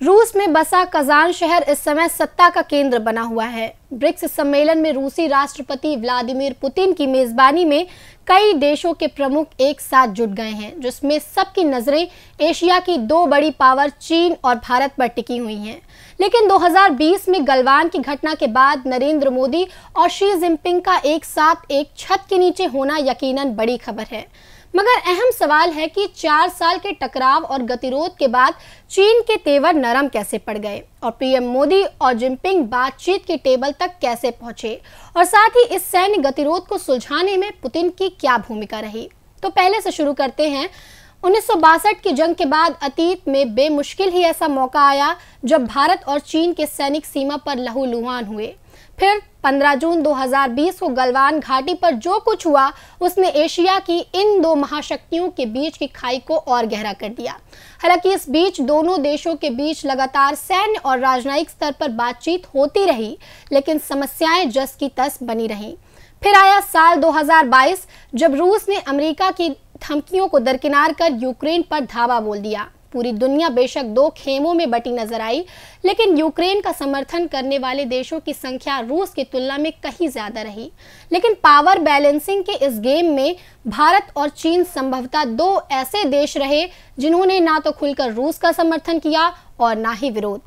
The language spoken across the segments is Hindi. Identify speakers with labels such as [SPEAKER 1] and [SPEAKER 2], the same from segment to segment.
[SPEAKER 1] रूस में बसा कजान शहर इस समय सत्ता का केंद्र बना हुआ है। ब्रिक्स सम्मेलन में रूसी राष्ट्रपति व्लादिमीर पुतिन की मेजबानी में कई देशों के प्रमुख एक साथ जुट गए हैं, जिसमें सबकी नज़रें एशिया की दो बड़ी पावर चीन और भारत पर टिकी हुई हैं। लेकिन 2020 में गलवान की घटना के बाद नरेंद्र मोदी और शी जिनपिंग का एक साथ एक छत के नीचे होना यकीनन बड़ी खबर है। मगर अहम सवाल है कि चार साल के टकराव और गतिरोध के बाद चीन के तेवर नरम कैसे पड़ गए? और पीएम मोदी और जिनपिंग बातचीत की टेबल तक कैसे पहुँचे? और साथ ही इस सैन्य गतिरोध को सुलझाने में पुतिन की क्या भूमिका रही? तो पहले से शुरू करते हैं उन्नीस की जंग के बाद अतीत में बेमुश्किल ही ऐसा मौका आया जब भारत और चीन के सैनिक सीमा पर लहूलुहान हुए। फिर 15 जून 2020 को गलवान घाटी पर जो कुछ हुआ, उसने एशिया की इन दो महाशक्तियों के बीच की खाई को और गहरा कर दिया। हालाँकि इस बीच दोनों देशों के बीच लगातार सैन्य और राजनयिक स्तर पर बातचीत होती रही, लेकिन समस्याएँ जस की तस बनी रहीं। फिर आया साल 2022 जब रूस ने अमेरिका की धमकियों को दरकिनार कर यूक्रेन पर धावा बोल दिया। पूरी दुनिया बेशक दो खेमों में बटी नज़र आई, लेकिन यूक्रेन का समर्थन करने वाले देशों की संख्या रूस की तुलना में कहीं ज़्यादा रही। लेकिन पावर बैलेंसिंग के इस गेम में भारत और चीन संभवतः दो ऐसे देश रहे जिन्होंने ना तो खुलकर रूस का समर्थन किया और ना ही विरोध।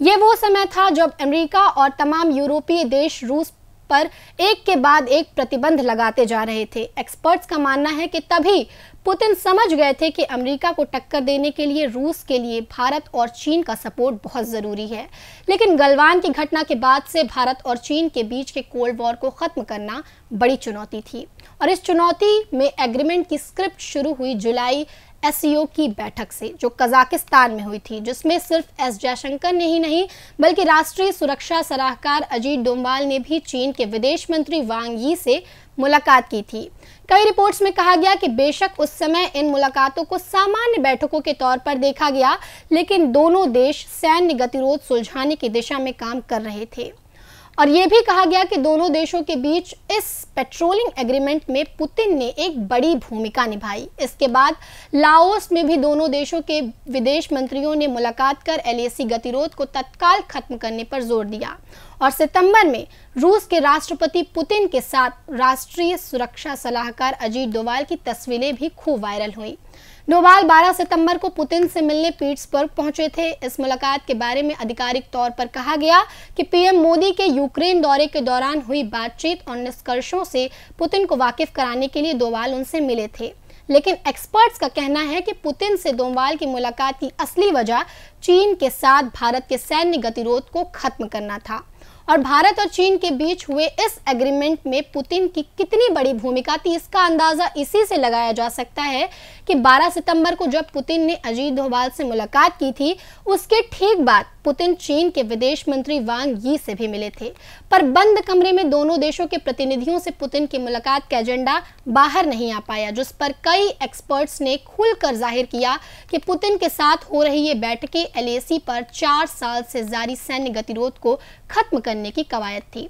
[SPEAKER 1] ये वो समय था जब अमेरिका और तमाम यूरोपीय देश रूस पर एक के बाद एक प्रतिबंध लगाते जा रहे थे। एक्सपर्ट्स का मानना है कि तभी पुतिन समझ गए थे कि अमेरिका को टक्कर देने के लिए रूस के लिए भारत और चीन का सपोर्ट बहुत ज़रूरी है। लेकिन गलवान की घटना के बाद से भारत और चीन के बीच के कोल्ड वॉर को ख़त्म करना बड़ी चुनौती थी। और इस चुनौती में एग्रीमेंट की स्क्रिप्ट शुरू हुई जुलाई एस की बैठक से, जो कजाकिस्तान में हुई थी, जिसमें सिर्फ़ एस जयशंकर ने ही नहीं, बल्कि राष्ट्रीय सुरक्षा सलाहकार अजीत डोभाल ने भी चीन के विदेश मंत्री वांग यी से मुलाकात की थी। कई रिपोर्ट्स में कहा गया कि बेशक उस समय इन मुलाकातों को सामान्य बैठकों के तौर पर देखा गया, लेकिन दोनों देश सैन्य गतिरोध सुलझाने की दिशा में काम कर रहे थे। और ये भी कहा गया कि दोनों देशों के बीच इस पेट्रोलिंग एग्रीमेंट में पुतिन ने एक बड़ी भूमिका निभाई। इसके बाद लाओस में भी दोनों देशों के विदेश मंत्रियों ने मुलाकात कर एलएसी गतिरोध को तत्काल खत्म करने पर ज़ोर दिया। और सितंबर में रूस के राष्ट्रपति पुतिन के साथ राष्ट्रीय सुरक्षा सलाहकार अजीत डोवाल की तस्वीरें भी खूब वायरल हुई। डोवाल 12 सितंबर को पुतिन से मिलने पीट्सबर्ग पहुँचे थे। इस मुलाकात के बारे में आधिकारिक तौर पर कहा गया कि पीएम मोदी के यूक्रेन दौरे के दौरान हुई बातचीत और निष्कर्षों से पुतिन को वाकिफ कराने के लिए डोवाल उनसे मिले थे। लेकिन एक्सपर्ट्स का कहना है कि पुतिन से डोवाल की मुलाकात की असली वजह चीन के साथ भारत के सैन्य गतिरोध को खत्म करना था। और भारत और चीन के बीच हुए इस एग्रीमेंट में पुतिन की कितनी बड़ी भूमिका थी, इसका अंदाज़ा इसी से लगाया जा सकता है कि 12 सितंबर को जब पुतिन ने अजीत डोभाल से मुलाकात की थी, उसके ठीक बाद पुतिन चीन के विदेश मंत्री वांग यी से भी मिले थे। पर बंद कमरे में दोनों देशों के प्रतिनिधियों से पुतिन की मुलाकात का एजेंडा बाहर नहीं आ पाया, जिस पर कई एक्सपर्ट्स ने खुलकर ज़ाहिर किया कि पुतिन के साथ हो रही ये बैठकें एलएसी पर चार साल से जारी सैन्य गतिरोध को खत्म करने की कवायद थी।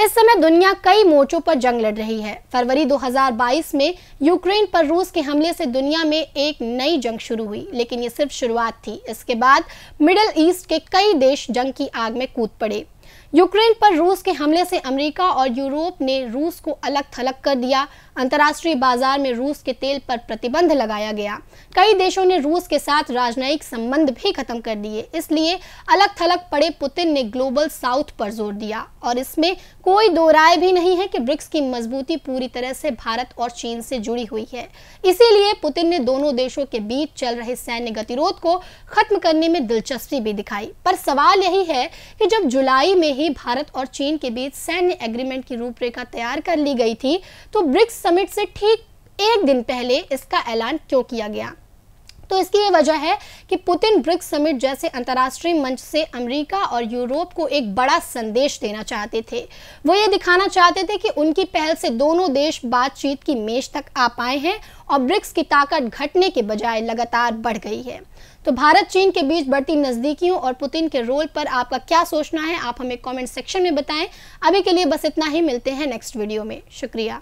[SPEAKER 1] इस समय दुनिया कई मोर्चों पर जंग लड़ रही है। फरवरी 2022 में यूक्रेन पर रूस के हमले से दुनिया में एक नई जंग शुरू हुई, लेकिन ये सिर्फ़ शुरुआत थी। इसके बाद मिडल ईस्ट के कई देश जंग की आग में कूद पड़े। यूक्रेन पर रूस के हमले से अमेरिका और यूरोप ने रूस को अलग थलग कर दिया। अंतर्राष्ट्रीय बाज़ार में रूस के तेल पर प्रतिबंध लगाया गया। कई देशों ने रूस के साथ राजनयिक संबंध भी खत्म कर दिए, इसलिए अलग थलग पड़े पुतिन ने ग्लोबल साउथ पर ज़ोर दिया। और इसमें कोई दो राय भी नहीं है कि ब्रिक्स की मजबूती पूरी तरह से भारत और चीन से जुड़ी हुई है। इसीलिए पुतिन ने दोनों देशों के बीच चल रहे सैन्य गतिरोध को खत्म करने में दिलचस्पी भी दिखाई। पर सवाल यही है कि जब जुलाई में ही भारत और चीन के बीच सैन्य एग्रीमेंट की रूपरेखा तैयार कर ली गई थी तो ब्रिक्स समिट से ठीक एक दिन पहले इसका ऐलान क्यों किया गया? तो इसकी ये वजह है कि पुतिन ब्रिक्स समिट जैसे अंतर्राष्ट्रीय मंच से अमेरिका और यूरोप को एक बड़ा संदेश देना चाहते थे। वो ये दिखाना चाहते थे कि उनकी पहल से दोनों देश बातचीत की मेज तक आ पाए हैं और ब्रिक्स की ताकत घटने के बजाय लगातार बढ़ गई है। तो भारत, चीन के बीच बढ़ती नजदीकियों और पुतिन के रोल पर आपका क्या सोचना है, आप हमें कॉमेंट सेक्शन में बताएँ। अभी के लिए बस इतना ही, मिलते हैं नेक्स्ट वीडियो में। शुक्रिया.